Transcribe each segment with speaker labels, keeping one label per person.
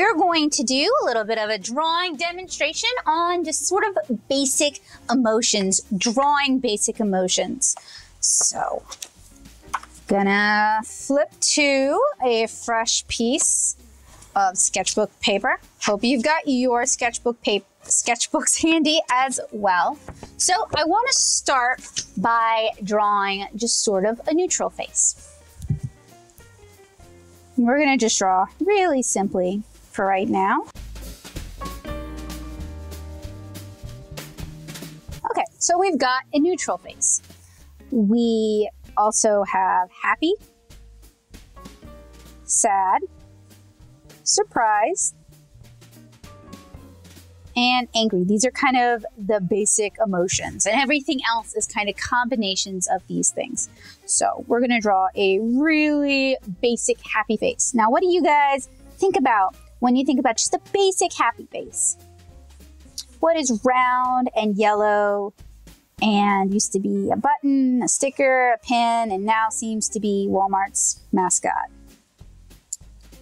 Speaker 1: we're going to do a little bit of a drawing demonstration on just sort of basic emotions, drawing basic emotions. So, gonna flip to a fresh piece of sketchbook paper. Hope you've got your sketchbook paper sketchbooks handy as well. So I want to start by drawing just sort of a neutral face. We're going to just draw really simply for right now. Okay, so we've got a neutral face. We also have happy, sad, surprised, and angry. These are kind of the basic emotions, and everything else is kind of combinations of these things. So, we're going to draw a really basic happy face. Now, what do you guys think about when you think about just a basic happy face? What is round and yellow and used to be a button, a sticker, a pin, and now seems to be Walmart's mascot?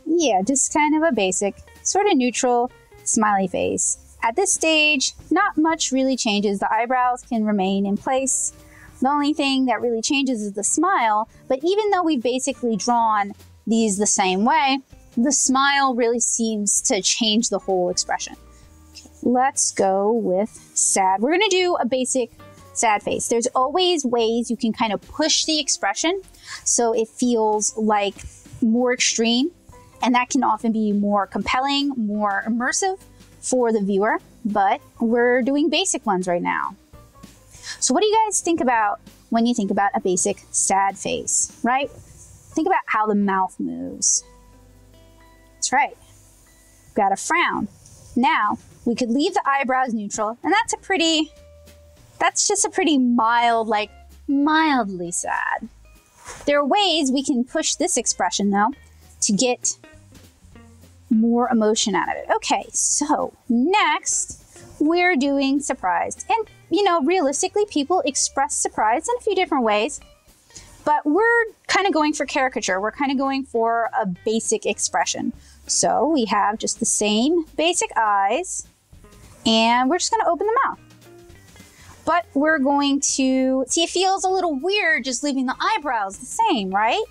Speaker 1: Yeah, just kind of a basic, sort of neutral smiley face. At this stage, not much really changes. The eyebrows can remain in place. The only thing that really changes is the smile, but even though we've basically drawn these the same way, the smile really seems to change the whole expression. Let's go with sad. We're gonna do a basic sad face. There's always ways you can kind of push the expression so it feels like more extreme, and that can often be more compelling, more immersive for the viewer, but we're doing basic ones right now. So what do you guys think about when you think about a basic sad face, right? Think about how the mouth moves. That's right. Got a frown. Now, we could leave the eyebrows neutral, and that's a pretty, that's just a pretty mild, like mildly sad. There are ways we can push this expression though to get more emotion out of it. Okay, so next we're doing surprised. And, you know, realistically, people express surprise in a few different ways, but we're kind of going for caricature. We're kind of going for a basic expression. So we have just the same basic eyes, and we're just going to open the mouth. But we're going to see, it feels a little weird just leaving the eyebrows the same, right?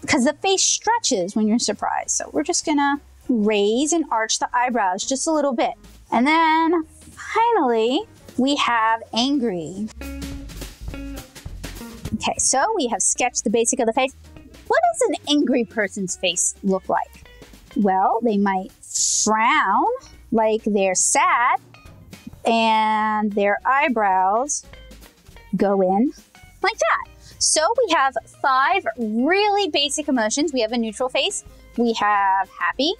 Speaker 1: Because the face stretches when you're surprised. So we're just going to raise and arch the eyebrows just a little bit. And then finally, we have angry. Okay, so we have sketched the basic of the face. What does an angry person's face look like? Well, they might frown like they're sad, and their eyebrows go in like that. So we have five really basic emotions. We have a neutral face, we have happy,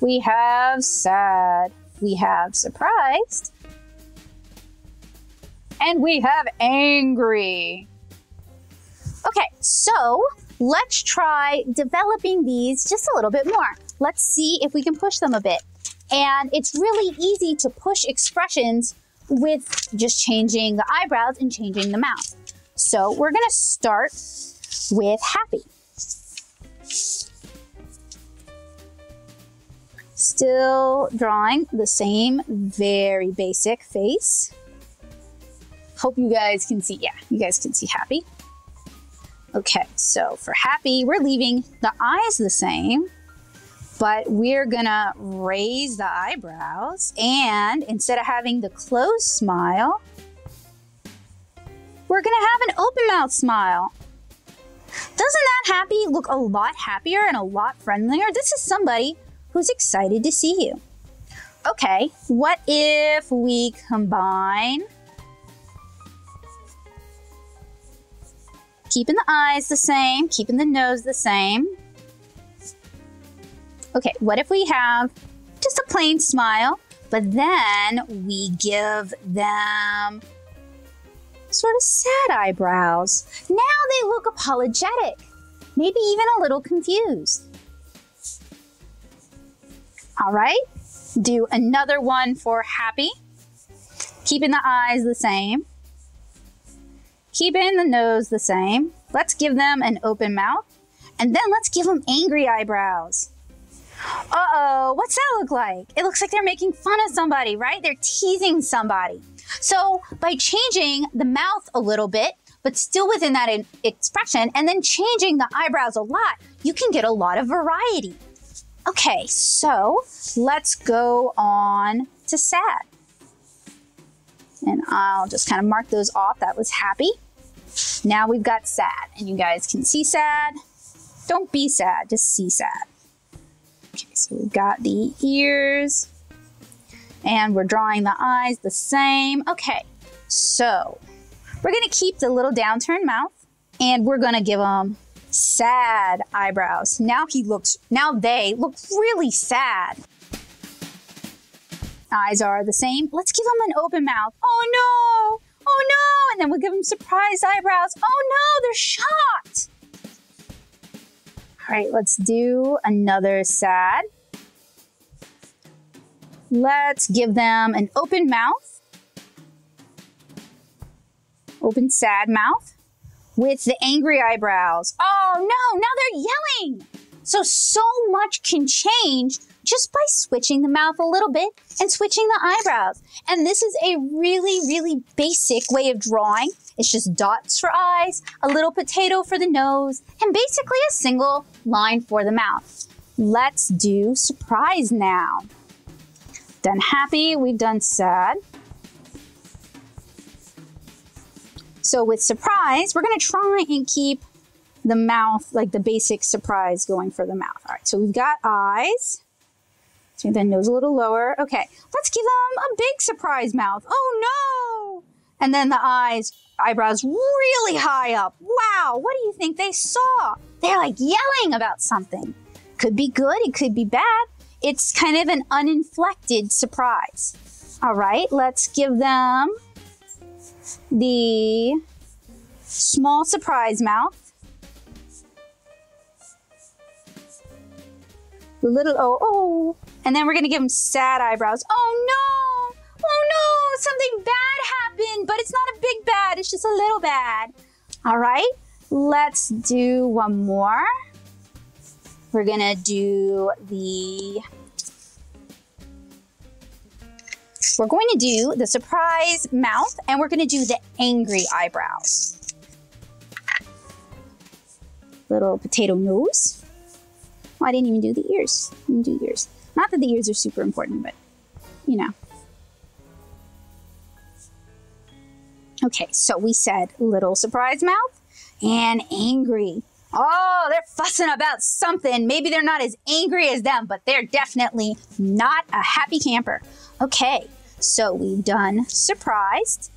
Speaker 1: we have sad, we have surprised, and we have angry. Okay, so let's try developing these just a little bit more. Let's see if we can push them a bit. And it's really easy to push expressions with just changing the eyebrows and changing the mouth. So we're gonna start with happy. Still drawing the same very basic face. Hope you guys can see, yeah, you guys can see happy. Okay, so for happy, we're leaving the eyes the same, but we're gonna raise the eyebrows and instead of having the closed smile, we're gonna have an open mouth smile. Doesn't that happy look a lot happier and a lot friendlier? This is somebody who's excited to see you. Okay, what if we combine keeping the eyes the same, keeping the nose the same. Okay, what if we have just a plain smile, but then we give them sort of sad eyebrows. Now they look apologetic, maybe even a little confused. All right, do another one for happy, keeping the eyes the same, keeping the nose the same. Let's give them an open mouth, and then let's give them angry eyebrows. Uh-oh, what's that look like? It looks like they're making fun of somebody, right? They're teasing somebody. So by changing the mouth a little bit, but still within that expression, and then changing the eyebrows a lot, you can get a lot of variety. Okay, so let's go on to sad. And I'll just kind of mark those off. That was happy. Now we've got sad, and you guys can see sad. Don't be sad, just see sad. Okay, so we've got the ears, and we're drawing the eyes the same. Okay, so we're gonna keep the little downturned mouth, and we're gonna give them sad eyebrows. Now he looks, now they look really sad. Eyes are the same. Let's give him an open mouth. Oh no! Oh no! And then we'll give them surprised eyebrows. Oh no, they're shocked. All right, let's do another sad. Let's give them an open mouth. Open sad mouth with the angry eyebrows. Oh no, now they're yelling. So, so much can change just by switching the mouth a little bit and switching the eyebrows. And this is a really, really basic way of drawing. It's just dots for eyes, a little potato for the nose, and basically a single line for the mouth. Let's do surprise now. Done happy, we've done sad. So with surprise, we're gonna try and keep the mouth, like the basic surprise going for the mouth. All right, so we've got eyes. So then nose a little lower. Okay, let's give them a big surprise mouth. Oh no! And then the eyes, eyebrows really high up. Wow, what do you think they saw? They're like yelling about something. Could be good, it could be bad. It's kind of an uninflected surprise. All right, let's give them the small surprise mouth. The little oh, oh. And then we're to give him sad eyebrows. Oh no! Oh no! Something bad happened, but it's not a big bad, it's just a little bad. All right, let's do one more. We're to do the We're going to do the surprise mouth and we're going to do the angry eyebrows. Little potato nose. Oh, I didn't even do the ears. Do ears. Not that the ears are super important, but you know. Okay, so we said little surprise mouth and angry. Oh, they're fussing about something. Maybe they're not as angry as them, but they're definitely not a happy camper. Okay, so we've done surprised.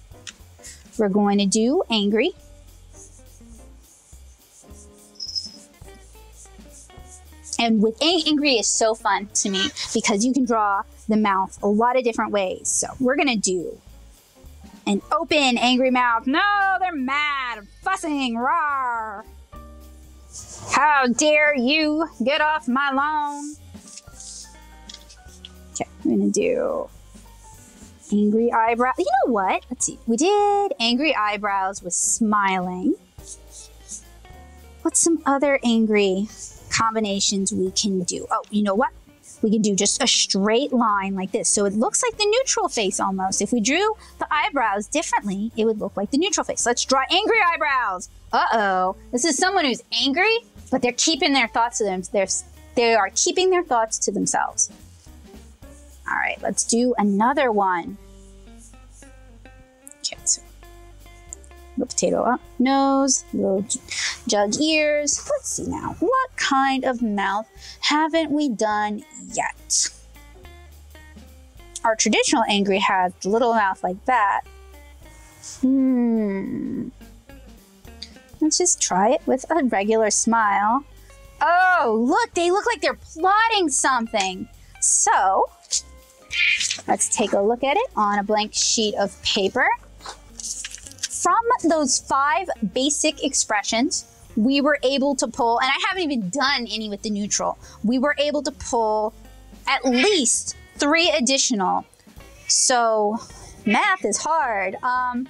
Speaker 1: We're going to do angry. And with angry is so fun to me because you can draw the mouth a lot of different ways. So we're gonna do an open angry mouth. No, they're mad, fussing, rawr. How dare you get off my lawn? Okay, I'm gonna do angry eyebrow. You know what? Let's see. We did angry eyebrows with smiling. What's some other angry combinations we can do? Oh, you know what? We can do just a straight line like this. So it looks like the neutral face almost. If we drew the eyebrows differently, it would look like the neutral face. Let's draw angry eyebrows. Uh-oh. This is someone who's angry, but they're keeping their thoughts to them. They're, they are keeping their thoughts to themselves. All right, let's do another one. Okay, so little potato up nose, little jug ears. Let's see now, what kind of mouth haven't we done yet? Our traditional angry has the little mouth like that. Hmm. Let's just try it with a regular smile. Oh, look, they look like they're plotting something. So, Let's take a look at it on a blank sheet of paper. From those five basic expressions, we were able to pull, and I haven't even done any with the neutral, we were able to pull at least three additional. So math is hard. Um,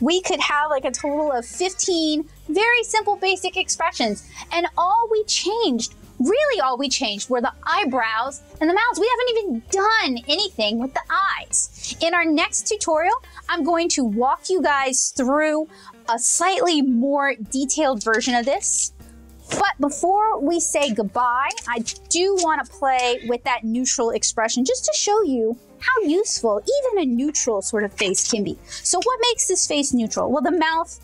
Speaker 1: we could have like a total of 15 very simple basic expressions. And all we changed Really all we changed were the eyebrows and the mouths. We haven't even done anything with the eyes. In our next tutorial, I'm going to walk you guys through a slightly more detailed version of this. But before we say goodbye, I do want to play with that neutral expression just to show you how useful even a neutral sort of face can be. So what makes this face neutral? Well, the mouth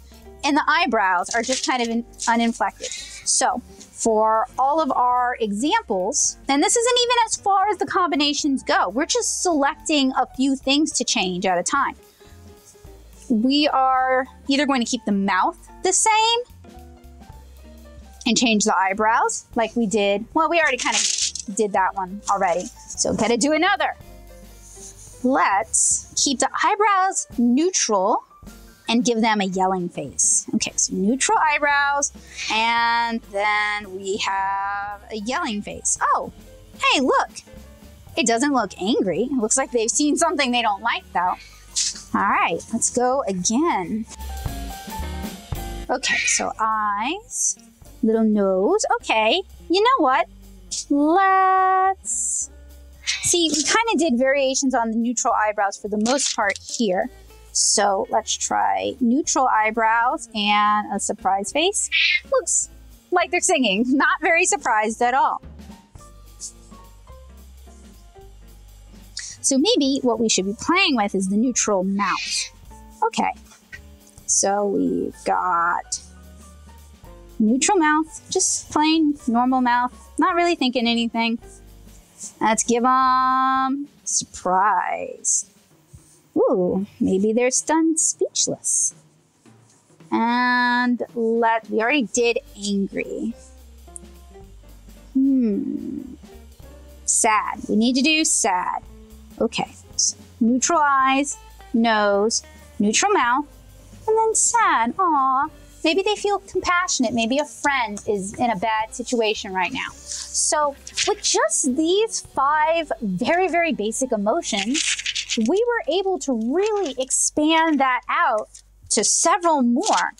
Speaker 1: and the eyebrows are just kind of in, uninflected. So for all of our examples, and this isn't even as far as the combinations go, we're just selecting a few things to change at a time. We are either going to keep the mouth the same and change the eyebrows like we did. Well, we already kind of did that one already. So gotta do another. Let's keep the eyebrows neutral and give them a yelling face. Okay, so neutral eyebrows, and then we have a yelling face. Oh, hey, look. It doesn't look angry. It looks like they've seen something they don't like, though. All right, let's go again. Okay, so eyes, little nose. Okay, you know what? Let's see. We kind of did variations on the neutral eyebrows for the most part here. So let's try neutral eyebrows and a surprise face. Looks like they're singing. Not very surprised at all. So maybe what we should be playing with is the neutral mouth. Okay, so we've got neutral mouth, just plain normal mouth, not really thinking anything. Let's give them surprise. Ooh, maybe they're stunned speechless. And let, we already did angry. Hmm. Sad. We need to do sad. Okay. So neutral eyes, nose, neutral mouth, and then sad. Aw. Maybe they feel compassionate. Maybe a friend is in a bad situation right now. So, with just these five very, very basic emotions, we were able to really expand that out to several more.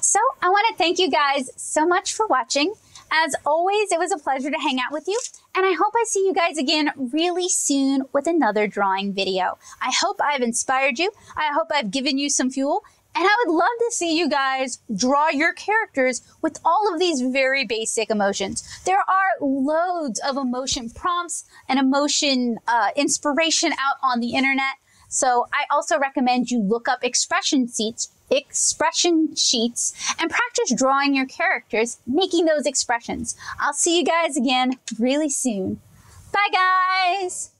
Speaker 1: So I want to thank you guys so much for watching. As always, it was a pleasure to hang out with you, and I hope I see you guys again really soon with another drawing video. I hope I've inspired you. I hope I've given you some fuel, and I would love to see you guys draw your characters with all of these very basic emotions. There are loads of emotion prompts and emotion uh, inspiration out on the internet. So I also recommend you look up expression sheets, expression sheets and practice drawing your characters, making those expressions. I'll see you guys again really soon. Bye guys!